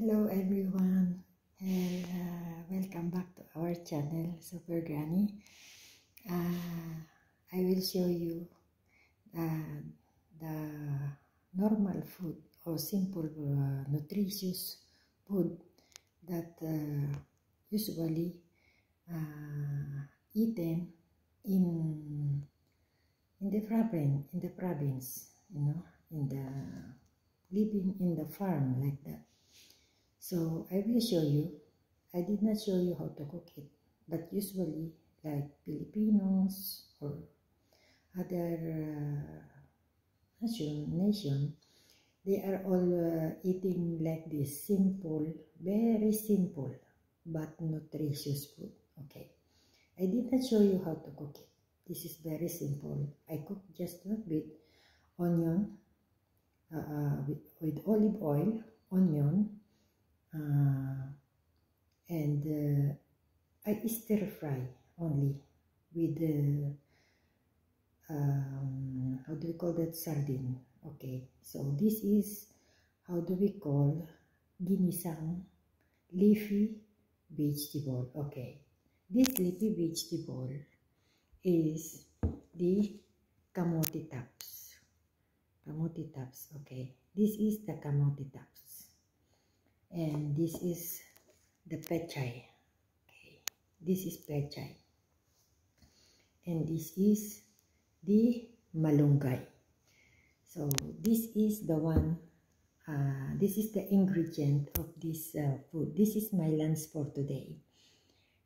Hello everyone and uh, welcome back to our channel Super Granny. Uh, I will show you uh, the normal food or simple uh, nutritious food that uh, usually uh, eaten in in the province in the province you know in the living in the farm like that so I will show you. I did not show you how to cook it, but usually like Filipinos or other uh, nation, nation, they are all uh, eating like this simple, very simple, but nutritious food. Okay. I did not show you how to cook it. This is very simple. I cook just with onion, uh, uh, with, with olive oil, onion, uh, and uh, I stir fry only with the um, how do we call that sardine? Okay so this is how do we call ginisang leafy vegetable. Okay this leafy vegetable is the kamote tops kamote tops okay. This is the kamote tops and this is the pechay okay. This is pechay and this is the malunggay. So this is the one uh, this is the ingredient of this uh, food. This is my lunch for today.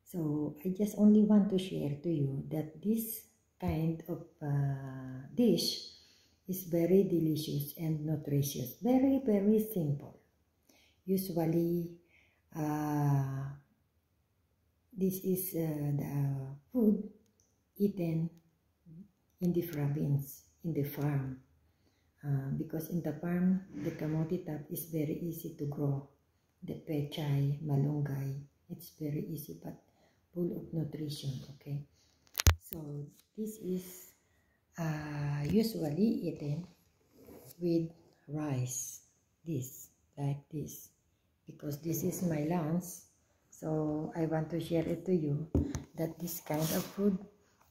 So I just only want to share to you that this kind of uh, dish is very delicious and nutritious. Very very simple usually uh, this is uh, the food eaten in the province, in the farm. Uh, because in the farm, the kamote top is very easy to grow. The pechay, malunggay, it's very easy but full of nutrition, okay? So this is uh, usually eaten with rice, this, like this because this is my lunch so I want to share it to you that this kind of food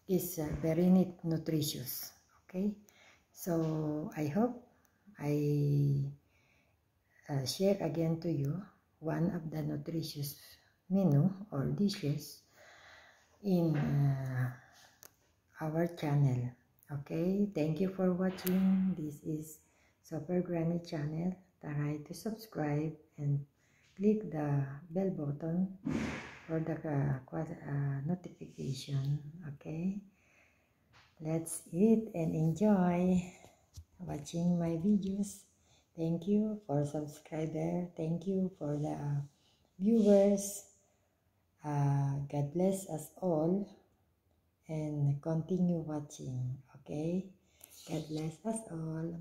is uh, very nutritious okay? So I hope I uh, share again to you one of the nutritious menu or dishes in uh, our channel okay? Thank you for watching. This is super granny channel. Try to subscribe and click the bell button for the uh, notification okay? Let's eat and enjoy watching my videos. Thank you for subscriber thank you for the viewers. Uh, god bless us all and continue watching okay? God bless us all